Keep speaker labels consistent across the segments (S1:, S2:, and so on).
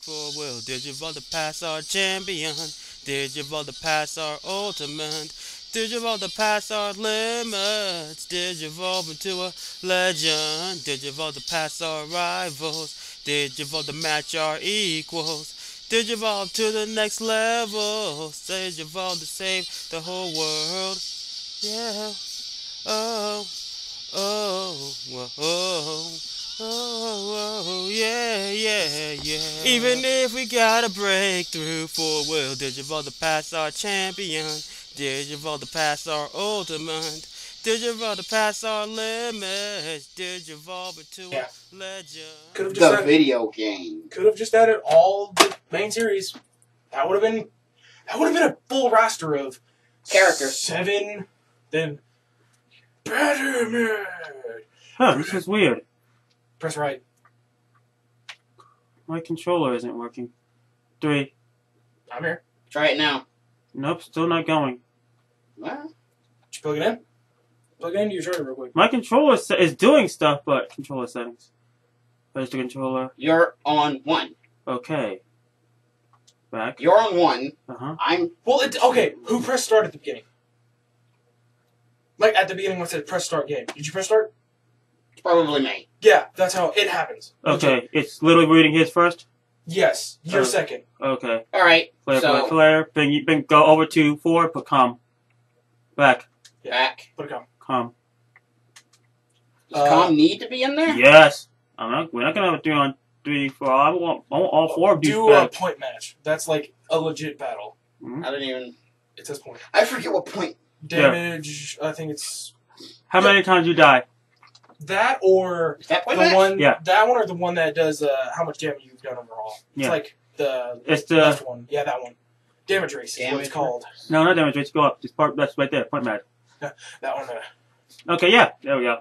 S1: for will. Digivolve the past our champion. Digivolve the past our ultimate. Did Digivolve the past our limits. Digivolve into a legend. Did Digivolve the past our rivals. Did Digivolve the match our equals. Did you Digivolve to the next level. Digivolve to save the whole world. Yeah. Oh. Oh. Whoa. Oh. Oh, yeah, yeah, yeah. Even if we got a breakthrough for will, Digivolve the past our champion. Digivolve the past our ultimate. Digivolve the past our limits. Digivolve into
S2: Yeah.
S1: a legend.
S2: Could have just
S3: The
S2: added,
S3: video game.
S2: could have just added all the main series. That would have been that would have been a full roster of
S3: Characters.
S2: Seven, then Batman.
S4: Huh, this is weird.
S2: Press right.
S4: My controller isn't working. Three.
S2: I'm here.
S3: Try it now.
S4: Nope, still not going.
S3: Well,
S2: Did you plug it in? Plug it into your charger real quick.
S4: My controller is doing stuff, but controller settings. Where's the controller?
S3: you're on one.
S4: Okay. Back.
S3: You're on one.
S4: Uh huh.
S3: I'm
S2: Well, it, okay. Who pressed start at the beginning? Like at the beginning when it said press start game. Did you press start?
S3: Probably me.
S2: Yeah, that's how it happens.
S4: Okay, it's literally reading his first.
S2: Yes, you're
S4: Uh,
S2: second.
S4: Okay.
S3: All right.
S4: Flare, flare,
S3: So
S4: flare. Then you then go over to four, but come. Back.
S3: back.
S2: Put it on.
S4: Come.
S3: Does
S2: Uh,
S3: Com need to be in there?
S4: Yes. I'm not. We're not gonna have a three on three for all. I want, I want all four of these
S2: Do a point match. That's like a legit battle.
S3: I didn't even.
S2: It says point.
S3: I forget what point.
S2: Damage. I think it's
S4: How many times you die?
S2: That or
S3: that
S2: the
S3: point match?
S2: one.
S4: Yeah.
S2: That one or the one that does uh, how much damage you've done overall. It's
S4: Yeah.
S2: like the
S4: It's the
S2: left one. Yeah, that one. Damage race is what it's called.
S4: no, not damage. race. go up. Just part. That's right there. Point match.
S2: That one. Uh,
S4: Okay, yeah, there we go.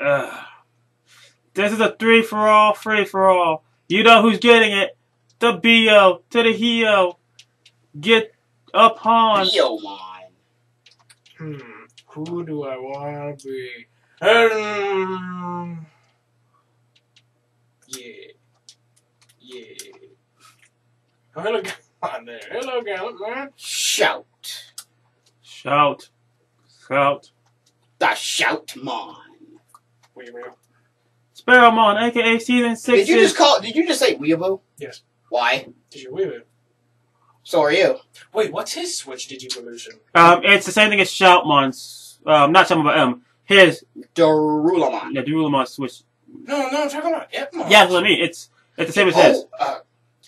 S4: Ugh. This is a three for all, free for all. You know who's getting it? The BO to the Heo. Get upon.
S3: Neomon.
S2: hmm. Who do I want to be? Um, yeah. Yeah. Oh, hello, Gallant man there. Hello, Gallant man.
S3: Shout.
S4: Shout. Shout.
S3: The Shoutmon.
S2: Wait, wait.
S4: Sparrowmon, aka season six.
S3: Did you
S4: is-
S3: just call? Did you just say Weeaboo?
S2: Yes.
S3: Why?
S2: Did you wait, wait.
S3: So are you.
S2: Wait, what's his switch Digivolution?
S4: Um, it's the same thing as Shoutmon's. Um, not Shoutmon, but um, his.
S3: Darulamon.
S4: Yeah, Durulamon switch.
S2: No, no, I'm talking about Epmon.
S4: Yeah, that's what I mean. It's it's the same as his.
S3: Oh, uh,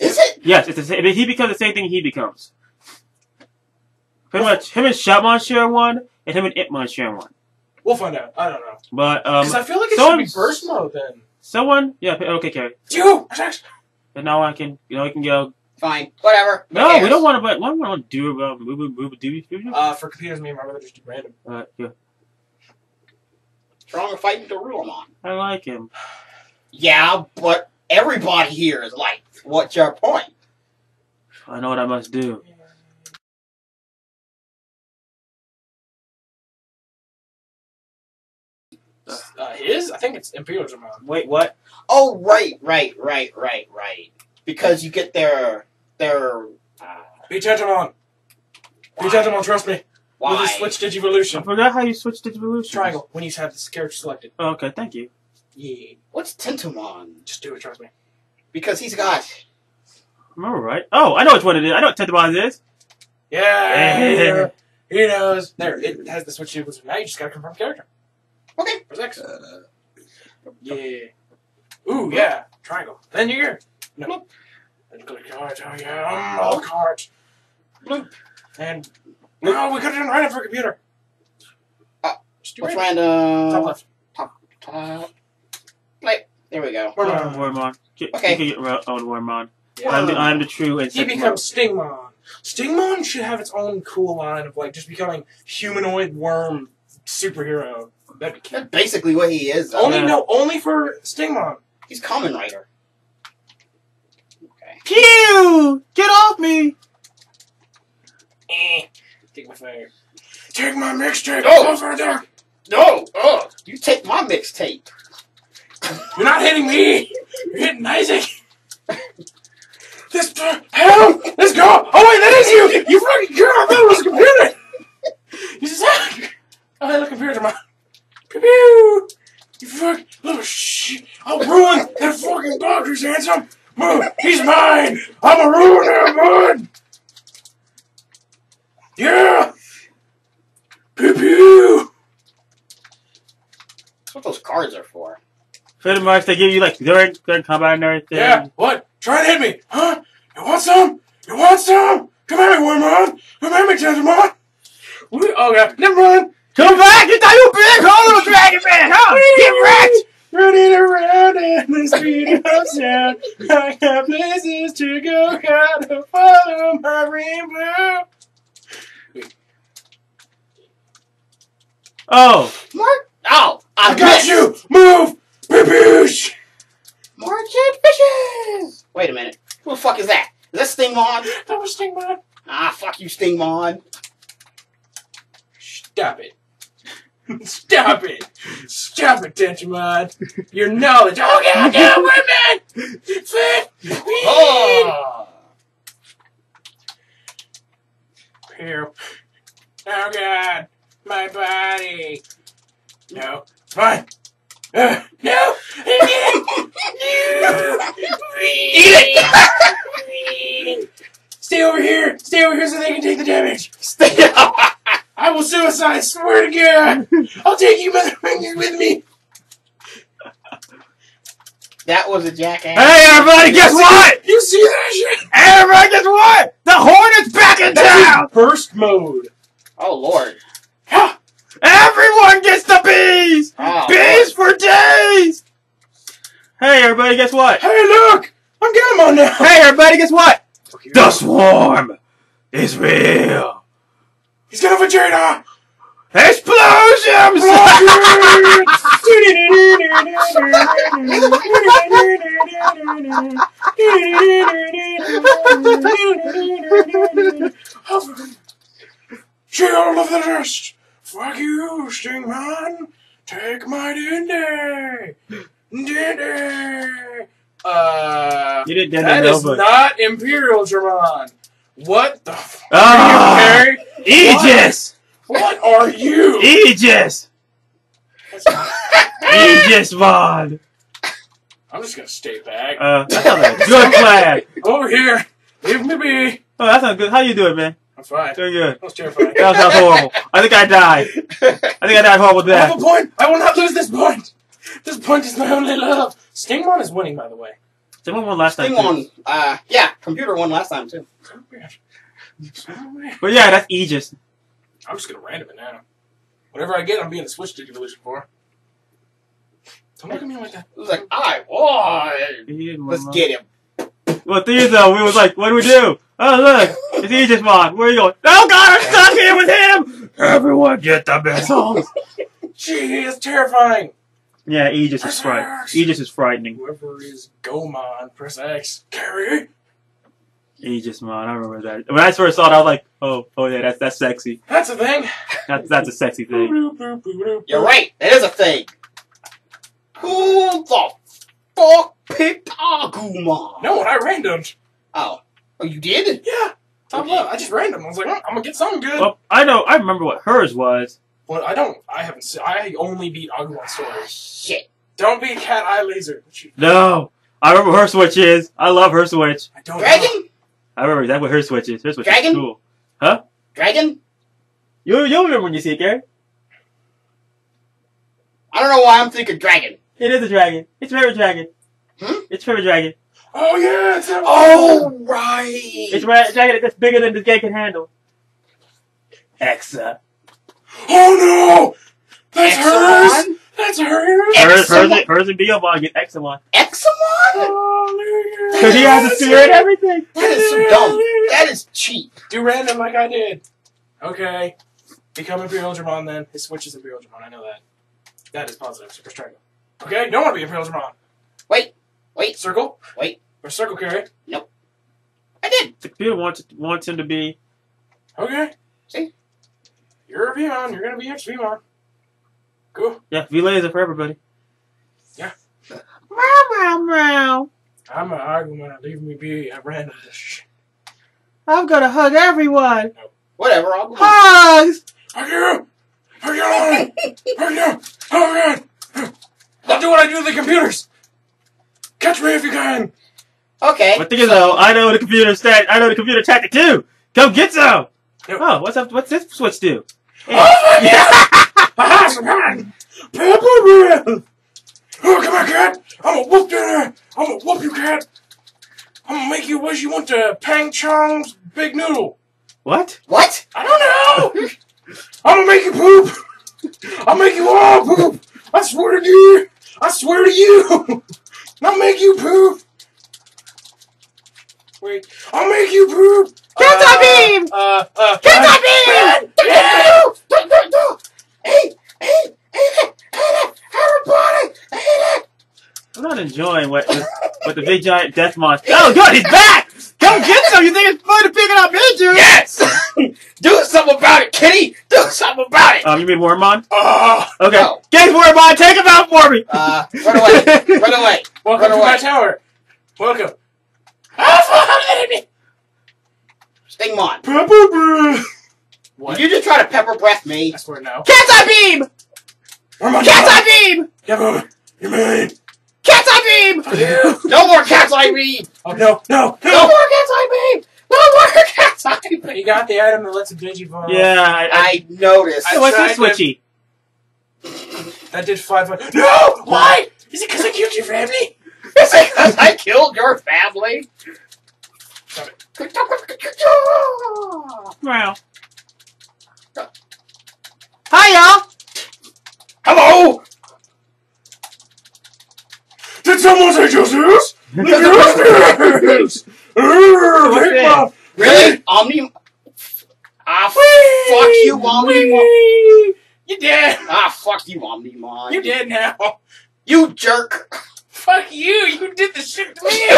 S3: is it?
S4: Yes, it's the same. He becomes the same thing he becomes. Pretty much, him and Shoutmon share one, and him and Itmon share one.
S2: We'll find out. I don't know.
S4: But um,
S2: Because I feel like it
S4: someone-
S2: should be burst mode then.
S4: someone, yeah, okay, Carrie.
S2: You!
S4: And now I can, you know, we can go.
S3: Fine. Whatever.
S4: No, we don't want to, but we want to do about move, move, do,
S2: Uh, for computers, me and my brother just do random.
S4: uh, yeah,
S3: Stronger fighting to rule him on.
S4: I like him.
S3: Yeah, but everybody here is like, what's your point?
S4: I know what I must do.
S2: Uh, his? I think it's Imperialism.
S4: Wait, what?
S3: Oh, right, right, right, right, right. Because you get their their. Uh,
S2: Be Tentomon! Be Tentomon, trust me.
S3: Why?
S2: With the switch
S4: I forgot how you switch to evolution.
S2: Triangle, when you have this character selected.
S4: Oh, okay, thank you.
S2: Yeah.
S3: What's Tentomon?
S2: Just do it, trust me.
S3: Because he's got.
S4: I'm all right. Oh, I know which one it is. I know what Tentomon is.
S2: Yeah! he knows. There, it has the switch Digivolution. Now you just gotta confirm character.
S3: Okay.
S2: Press X. Uh, yeah. Ooh, yeah. Triangle. Then you're. No. And click card. Oh, yeah. Oh, all cards. Bloop. And. No, we could have done random for computer.
S3: Uh,
S2: Just do
S3: What's
S2: random.
S3: random?
S2: Top left.
S3: Top. Top. Play. There we go.
S2: Or
S4: Oh,
S2: not.
S4: Get,
S3: Okay.
S4: You can get ro- own Wormmon.
S2: Yeah.
S4: I'm the, I'm the true
S2: He
S4: insect.
S2: becomes Stingmon. Stingmon should have its own cool line of like just becoming humanoid worm superhero. That'd be.
S3: That's basically what he is. Though.
S2: Only
S4: Yeah.
S2: no, only for Stingmon.
S3: He's Kamen Rider. Okay.
S4: Pew! Get off me!
S2: Eh. Take my fire. Take my mixtape.
S3: Oh.
S2: Go further.
S3: No! Oh! You take my mixtape.
S2: You're not hitting me. You're hitting Isaac. This uh, hell! Let's go! Oh wait, that is you! You fucking girl! Oh, I thought it was a computer! You suck! Oh, hey, look, computer mine. Pew pew! You fuck little shit! I'll ruin that fucking boxer's handsome! Move! He's mine! I'm a ruin that man! Yeah! Pew pew!
S3: That's what those cards are for.
S4: Pretty much, they give you like during during combat and everything.
S2: Yeah, what? Try to hit me, huh? You want some? You want some? Come at me, Wormmon! Come at me, Gentleman! We, oh, God, never mind!
S4: Come back! You thought you were big, huh, little dragon man? Huh? Get wrecked!
S2: Running around in the street of sound. I have places to go, gotta follow my rainbow.
S4: Oh,
S3: Mark. Oh, I,
S2: I got you! Move! Baboosh!
S3: Marching fishes. Wait a minute. Who the fuck is that? Is that Stingmon?
S2: That was Stingmon.
S3: Ah, fuck you, Stingmon.
S2: Stop it. Stop it! Stop it, Tenchimon! Your knowledge. Oh, God, no, women! Fit!
S3: Oh.
S2: Here. Oh, God. My body. No. Fine. Uh, no!
S3: Eat it.
S2: Stay over here! Stay over here so they can take the damage!
S3: Stay up.
S2: I will suicide, swear to God! I'll take you motherfuckers with me!
S3: That was a jackass.
S4: hey everybody! Guess what?
S2: You see that shit?
S4: Everybody, guess what? The Hornet's back in town.
S2: Burst mode.
S3: Oh lord.
S2: Ha!
S4: Everyone gets the bees.
S3: Oh, ah,
S4: Bees for days. Hey everybody, guess what?
S2: Hey, look! I'm getting on now!
S4: Hey everybody, guess what? The swarm is real.
S2: He's got a vagina!
S4: Explosions!
S2: Shield of the Dust! Fuck you, Stingmon! Take my dindy! Dindy! Uh.
S4: you didn't
S2: That
S4: know,
S2: is
S4: but
S2: not Imperialdramon! What the f-
S4: Ah!
S2: are you, Carrie?
S4: Aegis,
S2: What are you?
S4: Aegis, Aegis Vaughn.
S2: I'm just gonna stay back.
S4: Uh, a good plan.
S2: Over here! Leave me be!
S4: Oh, that's not good. How you doing, man?
S2: I'm fine.
S4: Doing good.
S2: That was terrifying.
S4: That sounds horrible. I think I died. I think I died horrible
S2: I have a point! I will not lose this point! This point is my only love! Stingmon is winning, by the way.
S4: Someone won last time. too.
S3: Stingmon. Uh, yeah, computer won last time too.
S2: So weird.
S4: But yeah, that's Aegis.
S2: I'm just gonna random it now. Whatever I get, I'm being a switch to evolution for. Don't look at me like that.
S3: It was like I won. Let's get him.
S4: Well, thing is though, we was like, what do we do? Oh look, it's Aegis Vaughn. Where are you going? Oh god, I'm stuck here with him. Everyone get the missiles.
S2: Gee, it's terrifying!
S4: Yeah, Aegis is frightening. Aegis is frightening.
S2: Whoever is Gomon, press X. Carry!
S4: Aegis, man, I remember that. When I first saw it, I was like, oh, oh yeah, that's that's sexy.
S2: That's a thing!
S4: That's that's a sexy thing.
S3: You're right. That is a thing. Who the fuck picked Agumon?
S2: No, I randomed.
S3: Oh. Oh, you did?
S2: Yeah. Top left. I just random. I was like, "Hmm, I'm gonna get something good.
S4: Well, I know, I remember what hers was.
S2: Well, I don't. I haven't. seen. I only beat Agumon
S3: Ah,
S2: story.
S3: shit.
S2: Don't beat Cat Eye Laser.
S4: No, I remember her switch is. I love her switch.
S2: I don't. Know.
S3: Dragon?
S4: I remember exactly what her switch is. Her switch
S3: Dragon?
S4: is cool. Huh?
S3: Dragon?
S4: You you'll remember when you see it, Gary.
S3: I don't know why I'm thinking dragon.
S4: It is a dragon. It's a favorite dragon.
S3: Hmm?
S4: It's a favorite dragon.
S2: Oh yeah. It's that
S3: Oh, right.
S4: It's a dragon that's bigger than this game can handle. Exa.
S2: Oh no! That's hers.
S3: Examon?
S2: That's hers.
S4: Hers, hers,
S3: Examon?
S4: hers and Biyomon get Examon.
S3: Examon?
S2: Oh,
S4: Because he has a spear and everything.
S3: That is so dumb. That is cheap.
S2: Do random like I did. Okay. Become Imperialdramon then. His switch is Imperialdramon. I know that. That is positive. Super Triangle. Okay. Don't want to be Imperialdramon.
S3: Wait. Wait.
S2: Circle.
S3: Wait.
S2: Or circle carry. Nope.
S3: I did.
S4: The computer wants wants him to be.
S2: Okay.
S3: See?
S2: You're a Veemon. You're gonna be ExVeemon. Cool.
S4: Yeah, V laser for everybody.
S2: Yeah.
S4: Meow meow meow.
S2: I'm a argument. Leave me be. I ran out of shit.
S4: I'm gonna hug everyone.
S3: Whatever, I'll go.
S4: Hugs.
S2: Hug you! Hug you! Hug you! Hug you! I'll do what I do to the computers! Catch me if you can!
S3: Okay.
S4: But thing is though, I know the computer stat. I know the computer tactic too. Come get some.
S2: Yep.
S4: Oh, what's up? What's this switch do?
S2: Oh, yeah! Aha, some man! Pepper breath! Oh, come on, cat! I'm gonna whoop you! I'm gonna whoop you, cat! I'm gonna make you wish you went to Pang Chong's Big Noodle!
S4: What?
S3: What?
S2: I don't know! I'm gonna make you poop! I'll make you all poop! I swear to you! I swear to you! I'll make you poop! Wait, I'll make you poop!
S4: Get the beam!
S2: Uh, uh,
S3: Get
S2: uh,
S3: the beam! Hey, hey, hey, hey, everybody, hey,
S4: I'm not enjoying what this, what the big giant death monster. Oh god, he's back! Come get some. You think it's fun to pick it up, ain't you?
S3: Yes! Do something about it, Kitty! Do something about it!
S4: Um, you mean Wormmon?
S2: Oh,
S4: Okay.
S3: No.
S4: Get Wormmon. Take him out for me.
S3: Uh, run away, run away.
S2: welcome
S3: Run
S2: to
S3: away.
S2: my tower. Welcome. Ah,
S3: Stingmon.
S2: Pepper breath. What?
S3: Did you just try to pepper breath me?
S2: I swear no.
S4: Cat's eye beam.
S2: Where am
S4: Cat's eye beam.
S2: Get over. You mean?
S4: Cat's eye beam.
S3: No more cat's eye beam!
S2: Oh no, no,
S3: No
S2: no!
S3: more cat's eye beam! No more cat's eye beam!
S2: You got the item that lets him digivolve.
S4: Yeah. I, I,
S3: I noticed.
S2: I
S4: what's this switchy?
S2: That did five. No! Why? Is it because I killed your family?
S3: Is it 'cause I killed your family?
S2: Stop it.
S4: Wow. Hi, y'all.
S3: Hello!
S2: Did someone say!
S4: What's
S2: Big
S4: that?
S2: Mom.
S3: Really? Omni. Ah, fuck you, Omnimon.
S2: You dead.
S3: Ah, fuck you, Omnimon.
S2: You dead now.
S3: You jerk.
S2: Fuck you. You did the shit to me.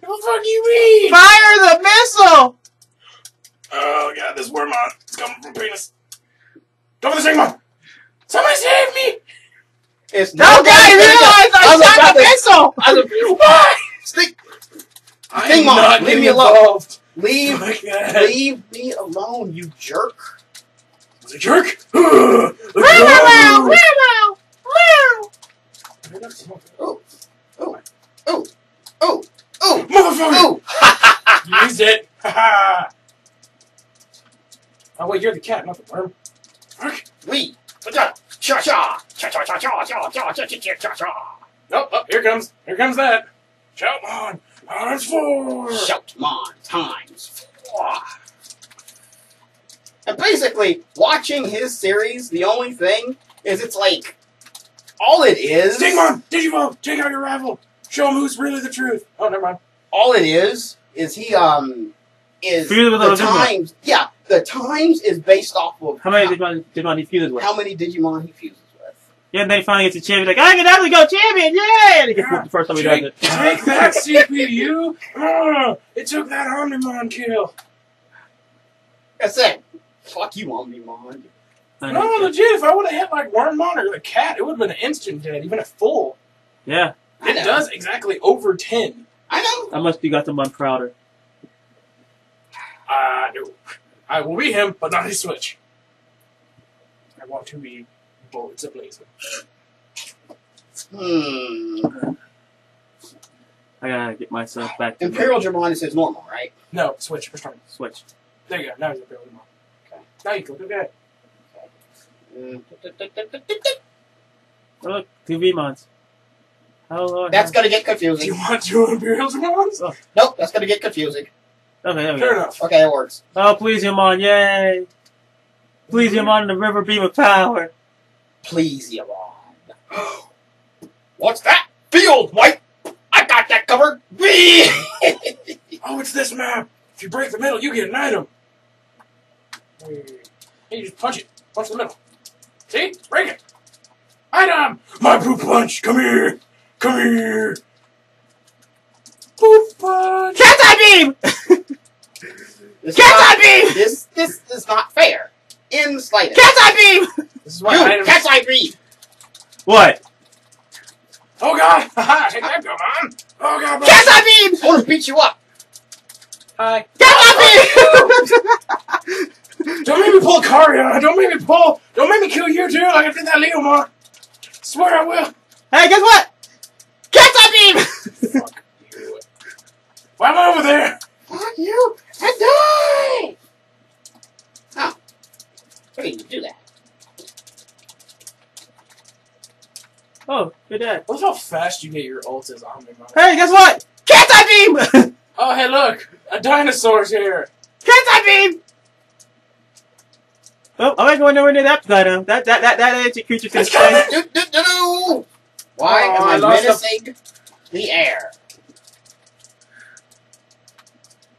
S2: what fuck you mean?
S4: Fire the missile.
S2: Oh god, this worm on. It's coming from penis. Go for the Sigma. Somebody save me.
S3: It's
S4: No, guy, realize I
S3: was
S4: shot
S3: about
S4: the
S3: to-
S4: missile.
S3: I was-
S2: Why?
S3: Stick.
S2: I'm
S3: Stigma,
S2: not
S3: leave me alone. Leave.
S2: Oh
S3: leave me alone, you jerk.
S2: Was a jerk. Let's
S4: Wow,
S2: go.
S4: wow, wow.
S3: Oh. Oh. Oh. Oh. Oh.
S2: Motherfucker!
S3: Oh.
S2: You used it. Ha Oh wait, you're the cat, not the worm. Fuck.
S3: We. Cha cha cha cha cha cha cha cha cha cha cha cha cha.
S2: Oh, oh, here comes. Here comes that. Shout on. Times four.
S3: Shout mon times four. And basically, watching his series, the only thing is it's like all it is.
S2: Stingmon, Digimon, take out your rival. Show him who's really the truth. Oh, never mind.
S3: All it is is he um is
S4: Fuse with
S3: the
S4: those Digimon.
S3: times. Yeah, the times is based off of
S4: How many Digimon, Digimon he fuses with?
S3: how many Digimon he fuses with.
S4: Yeah, and then he finally gets a champion. Like, I can actually go champion! Yay! And he gets it the first time he does it.
S2: take that, CPU. Ah, it took that Omnimon kill.
S3: That's it. Fuck you, Omnimon.
S4: I
S2: No,
S4: know.
S2: legit. If I would have hit like Wormmon or the cat, it would have been an instant dead, even at full.
S4: Yeah,
S2: It does exactly over ten.
S3: I know.
S4: I must be got the one prouder.
S2: Uh, no. I will be him, but not his switch. I want to be bullets ablaze.
S3: Hmm.
S4: I gotta get myself back to
S3: Imperialdramon is normal, right?
S2: No, switch. First time.
S4: switch.
S2: There you go. Now he's a building mom.
S3: Okay.
S2: Now you go. Look at it.
S4: Oh, look, two V-Mons. Oh,
S3: That's gonna get confusing.
S2: Do you want two Imperial Demons?
S3: Nope, that's gonna get confusing.
S4: Okay, there we
S2: Fair
S4: go.
S2: enough.
S3: Okay, it works.
S4: Oh, please, Yamon, yay! Please, Yamon, the river beam of power.
S3: Please, Yvonne. What's that? Field white. I got that covered. Whee!
S2: Oh, it's this map. If you break the middle, you get an item. Hey, you just punch it. Punch the middle. See? Break it. Item! My poop punch! Come here! Come here! Poop punch!
S4: Cat's eye beam!
S3: This is,
S4: Cat's
S3: not,
S4: eye beam!
S3: this, this is not fair. In the slightest.
S4: Cat's eye beam!
S2: This is why
S3: you,
S2: items...
S3: cat's eye beam.
S4: What?
S2: Oh god! Haha! Take that, come on! Oh god, bro.
S3: Cat's eye beam! I want to beat you up.
S2: Hi.
S3: Cat's eye beam!
S2: Don't make me pull a Karia. Don't make me pull. Don't make me kill you too. Like I did that Leomar. Swear I will.
S4: Hey, guess what?
S3: Cat's eye beam!
S2: Fuck you. Why am I over there?
S3: Fuck you and die! Oh. I didn't do that.
S4: Oh, you're dead.
S2: Look how fast you get your ult as Omnimon.
S4: Hey, guess what?
S3: Cat's eye beam!
S2: Oh, hey, look. A dinosaur's here.
S3: Cat's eye beam!
S4: oh, I'm not going nowhere near that Poseidon. That that that that ancient creature's gonna stay.
S3: Do, do, do, do. Why
S2: Oh,
S3: am I
S2: lost
S3: menacing the air?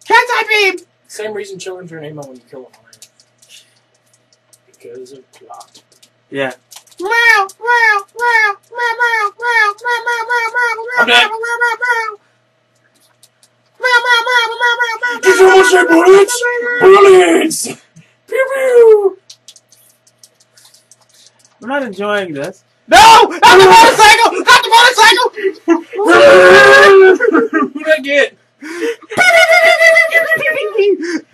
S3: Cat's eye beam!
S2: Same reason children turn emo when you kill them goes a plot.
S4: Yeah.
S2: I'm dead. Did you watch
S3: my
S2: bullets? Bullets! Pew pew!
S4: I'm not enjoying this.
S3: No! Not the motorcycle! Not the motorcycle!
S2: Who'd I get?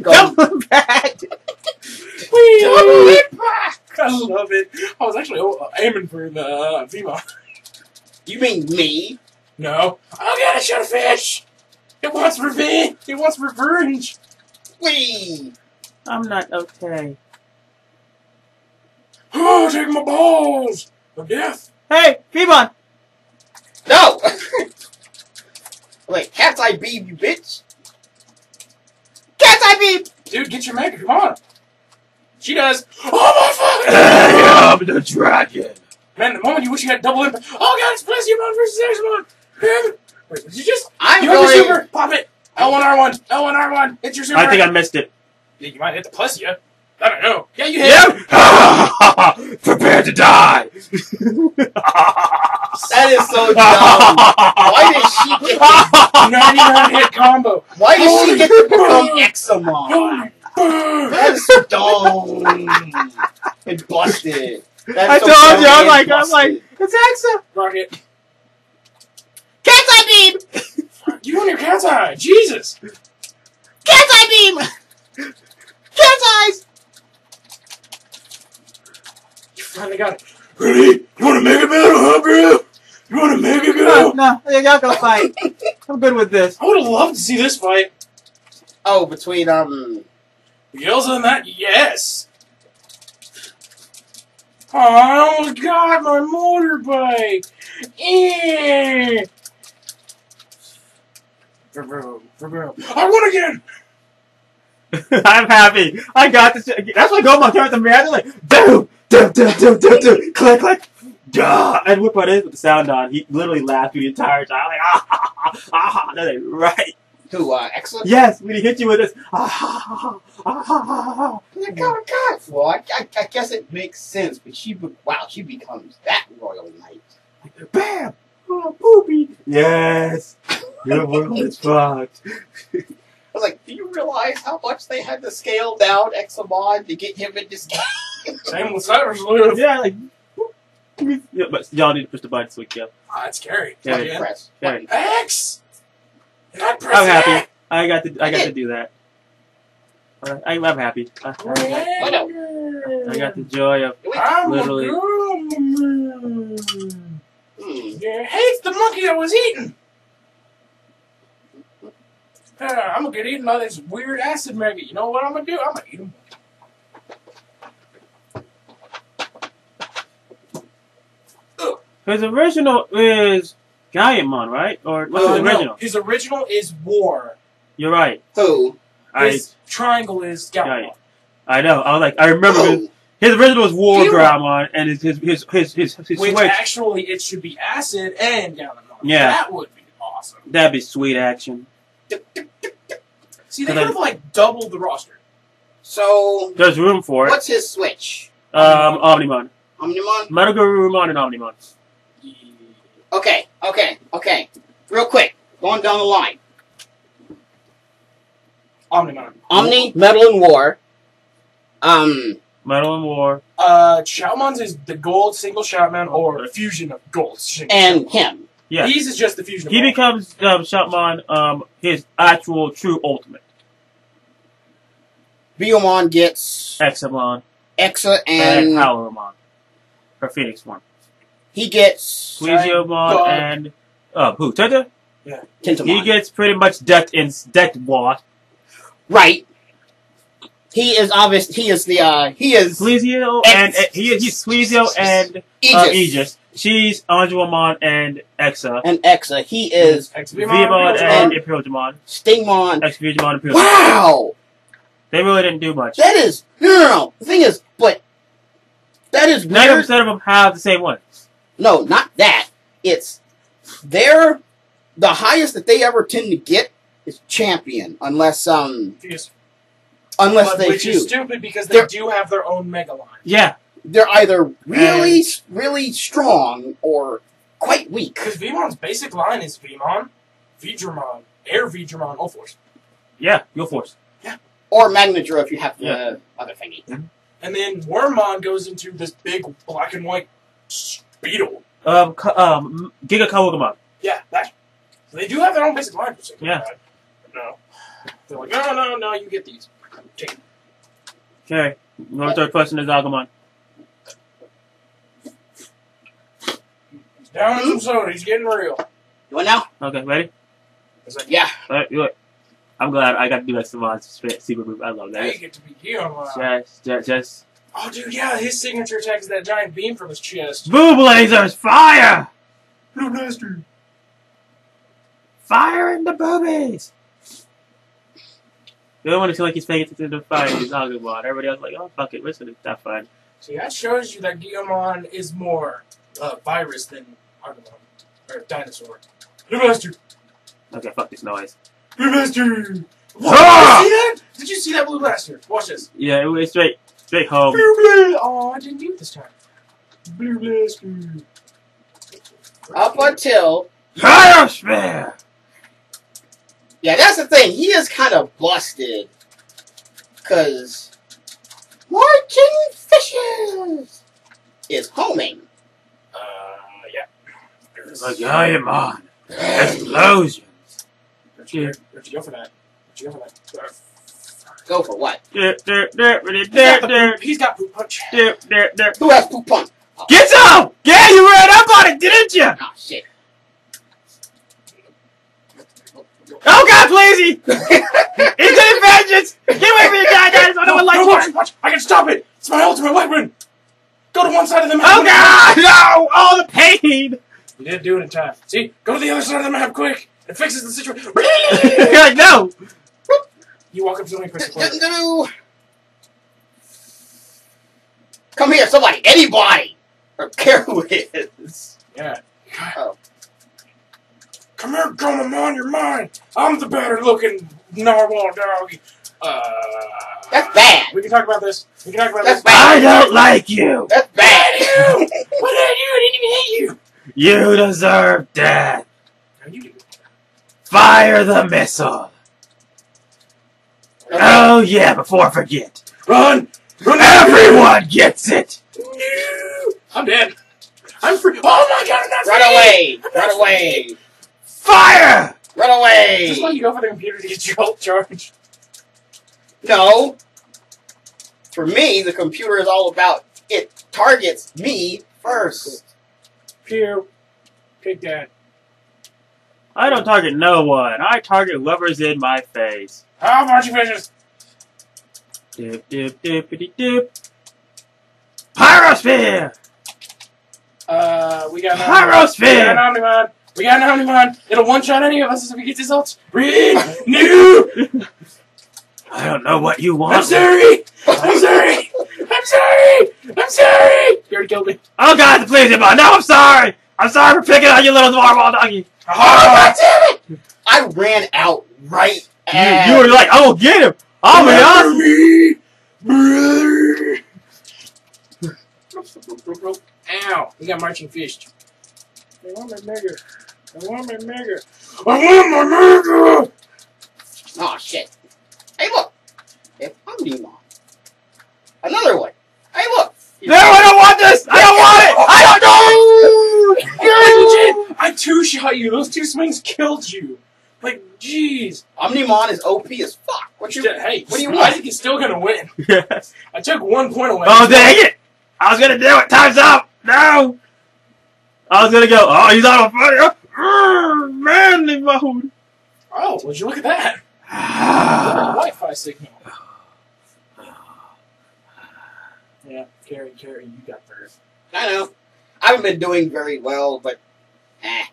S4: Come back!
S3: Double impact!
S2: I love it. I was actually uh, aiming for the uh, Vima.
S3: You mean me?
S2: No. Oh god, I shot a fish! It wants revenge! It wants revenge!
S3: Wee!
S4: I'm not okay.
S2: Oh, take my balls! Of death!
S4: Hey, Phoebon!
S3: No! Wait, cat's eye beam, you bitch! Cat's eye beam!
S2: Dude, get your mega, come on! She does! Oh my fucking
S4: the dragon.
S2: Man, the moment you wish you had double impact. Oh god, it's Plesiomon versus Xmon! Damn it! Wait, did you just.
S3: I'm
S2: you have
S3: going...
S2: super! Pop it! L1R1! L1R1! Hit your super!
S4: I think I missed it.
S2: Yeah, you might hit the Plessia. I don't know. Yeah, you hit
S4: Yeah. Prepare to die.
S3: That is so dumb. Why did she get to,
S2: 99 hit combo.
S3: Why did
S2: Holy
S3: she get the become
S2: fuck.
S3: Examon?
S2: Burn.
S3: That is dumb. It busted. That's
S4: I
S3: so
S4: told you. I'm like,
S3: and
S4: I'm like, it's Exa.
S2: Rocket.
S3: Cat's eye beam!
S2: You and your cat's eye. Jesus.
S3: Cat's eye beam! Cat's eyes!
S2: You finally got it. Ready? You want to make it battle, huh, bro? You want to make it
S4: No,
S2: go?
S4: no, y'all go fight. I'm good with this.
S2: I would have loved to see this fight.
S3: Oh, between, um...
S2: Yells on that, yes. Oh, I almost got my motorbike. Eh. I won again.
S4: I'm happy. I got this. That's why Gomon turns to me. I'm like, do, do, do, do, do, do, click, click, duh. And whip what is with the sound on. He literally laughed the entire time. Like, ah, ha, ha, ha, ha. Like, right.
S3: Who, uh, Excellent?
S4: Yes, when he hit you with this, ah, ha, ha, ha, ah, ha, ha, ha.
S3: Like, oh, God. Well, I, I, I guess it makes sense, but she, be- wow, she becomes that royal knight.
S4: Like, bam, oh, poopy. Yes, your world is fucked.
S3: I was like, do you realize how much they had to scale down Examon to get him in this game?
S2: Same with Cyrus Live.
S4: Yeah, like, yeah, but y'all need to push the button so we can go.
S2: Ah, that's scary.
S4: Yeah,
S2: Again.
S3: Press.
S4: Yeah.
S2: X. Not
S4: I'm happy.
S2: X.
S4: I got to. I got to do that. I'm, I'm happy. I, I,
S3: I
S4: got the joy of.
S2: I'm
S4: Literally.
S2: a girl.
S3: Hmm.
S2: Yeah, hey, it's the monkey I was eating. Uh, I'm gonna get eaten by this weird acid maggot. You know what I'm gonna do? I'm gonna eat him.
S4: His original is Gaiamon, right? Or what's
S2: Uh,
S4: his
S2: no,
S4: original?
S2: his original is War.
S4: You're right.
S3: Who?
S4: I
S2: His triangle is Gallimon.
S4: I know. I was like, I remember his, his original was War
S2: He-
S4: Grammon, and his his his his, his, his
S2: Which
S4: switch.
S2: actually it should be acid and Gallimon.
S4: Yeah.
S2: That would be awesome.
S4: That'd be sweet action.
S2: See, they
S4: But I-
S2: could have like doubled the roster.
S3: So,
S4: There's room for it.
S3: what's his switch?
S4: Um, Omnimon,
S3: Omnimon?
S4: Metal Garurumon, and Omnimon.
S3: Okay, okay, okay. Real quick, going down the line.
S2: Omnimon.
S3: Omni, Metal, and War. Um,
S4: Metal and War.
S2: Uh, Shoutmon's is the gold single Shoutmon or a fusion of gold.
S3: and him.
S4: Yeah.
S2: These is just the fusion.
S4: He
S2: evolve.
S4: becomes um, Shopmon, um, his actual true ultimate.
S3: Biyomon gets
S4: Examon
S3: Exa
S4: and,
S3: and
S4: Powermon. For Phoenix form.
S3: He gets
S4: Squeeziomon and uh who? Tenta? He gets pretty much death in decked what?
S3: right. He is obvious. He is the uh. He is
S4: Squeezio and, and he he's Squeezio and uh,
S3: Aegis
S4: Aegis. She's Angelmon and Exa.
S3: and Exa. He is
S2: ExVeemon,
S4: Veemon
S2: Veemon.
S4: and Imperialmon.
S3: Stingmon.
S4: ExVeemon and
S3: Wow,
S4: They really didn't do much.
S3: that is no, no, no. The thing is, but that is
S4: Ninety percent of them have the same one.
S3: No, not that. It's they're the highest that they ever tend to get is champion, unless um
S2: Fuse.
S3: unless
S2: But-
S3: they
S2: which is stupid because they
S3: They're-
S2: do have their own mega line.
S4: Yeah,
S3: They're either really really strong or quite weak.
S2: Because Veemon's basic line is Veemon, Veedramon, Air Vidramon, All Force.
S4: yeah, your force.
S3: Yeah, Or Magnadra if you have the
S4: Yeah.
S3: other thingy.
S2: And then Wormmon goes into this big black and white beetle.
S4: Um, Ka- um, Giga Kuwagamon.
S2: Yeah, that. So they do have their own basic line. which
S4: Yeah.
S2: bad. No. They're like, no, no, no, you get these. Take them.
S4: Okay, your third person is Agumon.
S2: He's down in some soda. He's getting real.
S3: You want now?
S4: Okay, ready?
S2: It's like,
S3: Yeah.
S4: Alright, you I'm glad I got to do that Savant's secret move. I love
S2: now you
S4: that.
S2: get to be Guillaume.
S4: Just, just, just.
S2: Oh, dude, yeah, his signature attack is that giant beam from his chest.
S4: Boo Blazers, fire!
S2: Blue Blaster.
S4: Fire in the boobies! The only one who seems like he's paying attention to the fight is Agumon. Everybody else is like, oh, fuck it, listen, it's that fun.
S2: See, that shows you that Guilmon is more uh, virus than Agumon. Or dinosaur. Blue Blaster.
S4: Okay, fuck this noise.
S2: Blue Blaster. What?
S4: Ah!
S2: Did you see that? Did you see that Blue Blaster? Watch this.
S4: Yeah, it was straight, straight home.
S2: Blue Blaster. Oh, I didn't do it this time. Blue Blaster.
S3: Up until
S4: Cryosphere!
S3: yeah, that's the thing. He is kind of busted because Marching Fishes is homing.
S2: Uh, yeah.
S4: Like, I am on. Explosions.
S2: Where'd you, where'd you go for that? Where'd you go for that?
S3: Go for what?
S2: He's got,
S4: dip,
S2: the
S4: dip,
S2: poop, he's got poop punch.
S3: Who has poop on? Oh.
S4: Get some! Yeah, you ran up on it, didn't you?
S3: Oh ah, shit!
S4: Oh God, Blazy! Infinite vengeance! Get away from your guy, guys! I
S2: No,
S4: don't like
S2: no,
S4: watch.
S2: watch! I can stop it! It's my ultimate weapon! Go to one side of the map!
S4: Oh God, no! Oh, the pain!
S2: You didn't do it in time. See? Go to the other side of the map quick! It fixes the situation.
S4: You're like, no!
S2: You walk up to me and press the.
S3: No. Come here, somebody, anybody. I don't care who it is.
S2: Yeah.
S3: Oh.
S2: Come here, Gomamon, you're mine! I'm the better looking narwhal dog. Uh,
S3: That's bad.
S2: We can talk about this. We can talk about
S3: That's
S2: this.
S4: I don't like you!
S3: That's bad.
S2: I do? What did I do? I didn't even hit you.
S4: You deserve death!
S2: No, you do.
S4: Fire the missile! Oh yeah, before I forget.
S2: Run! Run!
S4: Everyone gets it!
S2: No! I'm dead. I'm free. Oh my god, I'm not
S3: Run
S2: free!
S3: away! Run away!
S4: Fire!
S3: Run
S2: away! Just why
S3: away!
S2: you go for the computer to get your ult charge.
S3: No. For me, the computer is all about it targets me first.
S2: Pew. Pick that.
S4: I don't target no one. I target lovers in my face.
S2: How about you fishes?
S4: Dip, dip, dippity dip. Pyrosphere!
S2: Uh, we got an
S4: Pyrosphere!
S2: We got an Omnimon. We got an Omnimon. It'll one shot any of us if we get this ult. Read! No!
S4: I don't know what you want.
S2: I'm sorry! I'm sorry! I'm sorry! I'm sorry! You already killed me.
S4: Oh God, please, Emma. No, I'm sorry. I'm sorry for picking on you little narwhal doggy.
S2: Oh,
S3: damn it! I ran out right
S4: You, you were like, I will get him. God.
S2: me! Ow! We got marching fish. I want my mega. I want my mega. I want my mega!
S3: Oh shit. Hey look! If I'm Demon. Another one. Hey look!
S4: No, I don't want this. I don't want it. I don't know.
S2: I two shot you. those two swings killed you. Like, jeez.
S3: Omnimon is OP as fuck. What you?
S2: Hey,
S3: What do you
S2: I think he's still gonna win.
S4: Yes.
S2: I took one point away.
S4: Oh dang it! I was gonna do it. Time's up. No. I was gonna go. Oh, he's on fire. Urgh, Manly mode.
S2: Oh, would you look at that? Wi-Fi signal. Yeah, Carrie, Carrie, you got third.
S3: I know. I haven't been doing very well, but eh.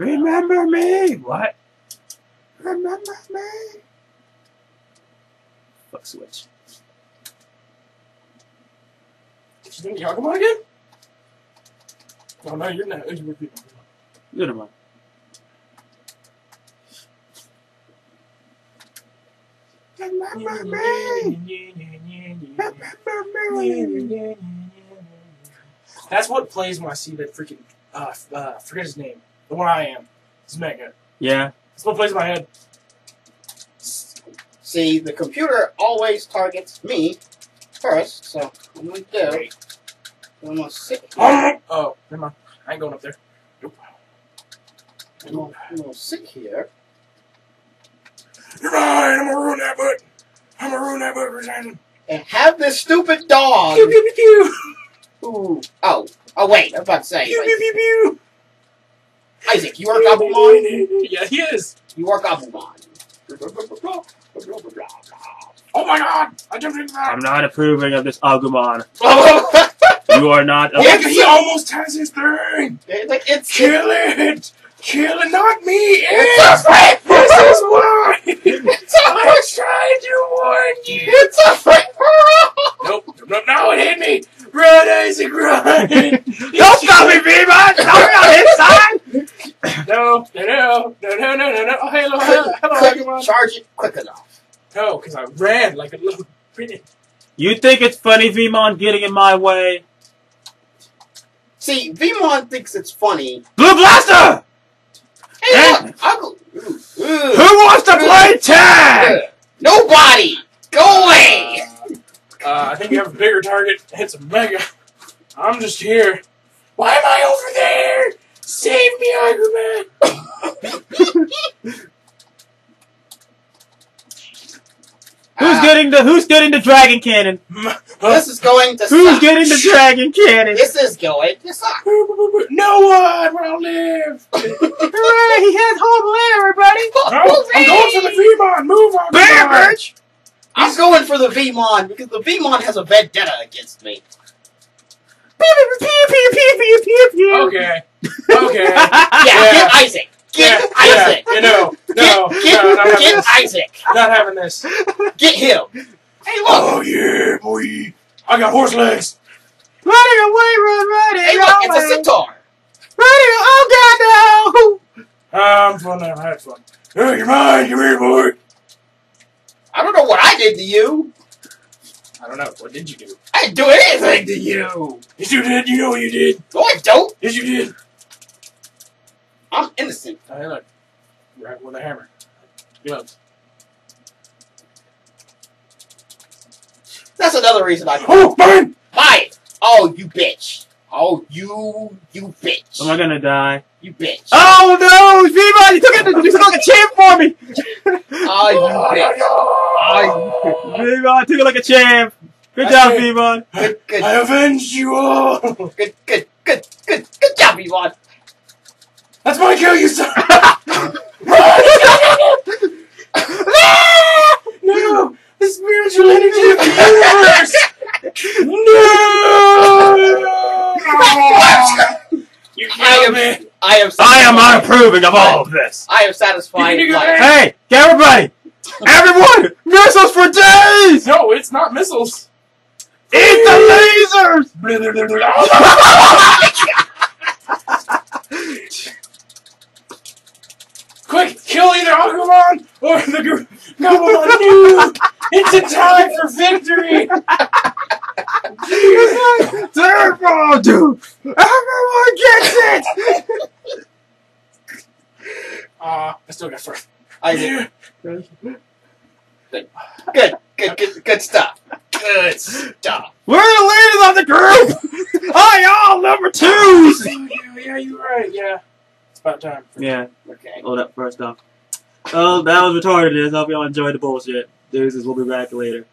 S4: Remember me? What? Remember me? Fuck switch.
S2: Did you think Yakima again? No, no, you're not. You were
S4: Good one. Remember me? Remember me?
S2: That's what plays when I see that freaking uh, uh forget his name. The one I am. It's Mega.
S4: Yeah.
S2: It's what plays in my head.
S3: See, the computer always targets me first, so I'm gonna do.
S2: Wait.
S3: I'm gonna sit here.
S2: Oh, never mind. I ain't going up there. Nope.
S3: I'm gonna, I'm gonna sit here.
S2: You're mine. I'm gonna ruin that butt. I'm gonna ruin that butt for
S3: and have this stupid dog.
S2: Pew pew pew pew.
S3: Ooh. Oh. Oh wait, I was about to say.
S2: Pew
S3: like,
S2: pew pew pew.
S3: Isaac, you are Gabumon.
S2: Yeah, he is.
S3: You are Gabumon.
S2: Oh my god! I jumped into that.
S4: I'm not approving of this Agumon. You are not.
S2: Yeah, 'cause he almost has his thing.
S3: it's
S2: Kill it! Kill it, not me!
S3: It's
S2: It!
S3: a free
S2: This is why!
S3: It's a
S2: I was trying to warn you!
S3: It's a free for all.
S2: Nope, nope, no, it hit me! Run, Isaac, run!
S4: Don't stop me, Beaver! Don't on his side!
S2: No, no, no, no, no, no, no, no. Oh, hello, hello, hello,
S3: Couldn't charge it quick enough.
S2: No, because I ran like a little pretty.
S4: You think it's funny, Veemon, getting in my way?
S3: See, Veemon thinks it's funny.
S4: Blue Blaster!
S3: Hey,
S4: Eh?
S3: look, I'll. Ooh,
S4: Who wants to play tag?
S3: Nobody! Go away!
S2: Uh, I think you have a bigger target. It's a mega. I'm just here. Why am I over there? Save me, Argument!
S4: Who's getting the Who's getting the Dragon Cannon?
S3: This is going to
S4: Who's
S3: suck.
S4: getting the Dragon Cannon?
S3: This is going to suck.
S2: No one will live.
S4: Hooray! He has home everybody.
S2: No, I'm going for the Fremont. Move on.
S4: Bam,
S2: Fremont.
S4: Bitch!
S3: I'm going for the Veemon because the Veemon has a vendetta against me.
S2: Okay. Okay.
S3: Yeah,
S2: Yeah.
S3: get Isaac. Get
S2: yeah,
S3: Isaac.
S2: Yeah, you know, no,
S3: Get, get,
S2: no, not
S3: get
S2: this.
S3: Isaac.
S2: Not having this.
S3: Get him. Hey, look.
S2: Oh yeah, boy. I got horse legs.
S4: Running away, run, running
S3: Hey, look.
S4: away.
S3: It's a centaur.
S4: Running, oh god no!
S2: I'm fun. I had fun. Oh, you're mine. Come here, boy.
S3: I don't know what I did to you.
S2: I don't know. What did you do?
S3: I didn't do anything to you.
S2: Yes, you did. You know what you did.
S3: No, I don't.
S2: Yes, you did.
S3: I'm innocent.
S2: Hey, look. Right with a hammer. Gloves.
S3: That's another reason I
S2: Oh, burn!
S3: buy it. Oh, you bitch. Oh, you, you bitch.
S4: Am I gonna die?
S3: You bitch.
S4: Oh no! Veemon, you took it. You took like a champ for me.
S3: Ah, oh, ah, you bitch. Oh, you
S4: Veemon took it like a champ. Good
S2: I
S4: job,
S2: did.
S4: Veemon.
S3: Good, good,
S2: I avenged you all.
S3: good, good, good, good, good job, Yvonne.
S2: That's my kill, you son. no, the spiritual energy of the universe. no. You
S3: I
S2: killed me.
S3: I am,
S4: I am
S3: satisfied.
S4: unapproving of all of this.
S3: I am satisfied.
S2: You can do
S3: with
S2: that.
S3: life.
S4: Hey, everybody! Everyone! Missiles for days!
S2: No, it's not missiles.
S4: Eat the lasers!
S2: Quick, kill either Agumon or the Gr- Gabumon new! It's a time for victory!
S4: Turbo, dude! Everyone gets it!
S2: Ah, I still got first.
S3: I did. Good, good, good, good stuff. Good stuff.
S4: We're the leaders of the group! I all number twos!
S2: Yeah, yeah, you're right, yeah. It's about time.
S4: Yeah.
S3: Okay.
S4: Hold up first off. Oh, that was retarded. I hope y'all enjoyed the bullshit. Deuces, we'll be back later.